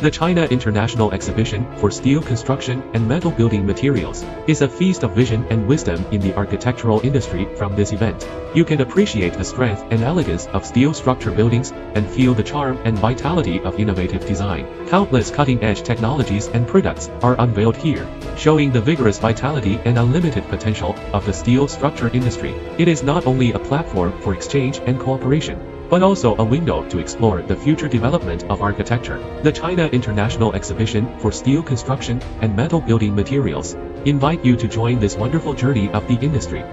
The China International Exhibition for Steel Construction and Metal Building Materials is a feast of vision and wisdom in the architectural industry from this event. You can appreciate the strength and elegance of steel structure buildings and feel the charm and vitality of innovative design. Countless cutting-edge technologies and products are unveiled here, showing the vigorous vitality and unlimited potential of the steel structure industry. It is not only a platform for exchange and cooperation, but also a window to explore the future development of architecture. The China International Exhibition for Steel Construction and Metal Building Materials invite you to join this wonderful journey of the industry.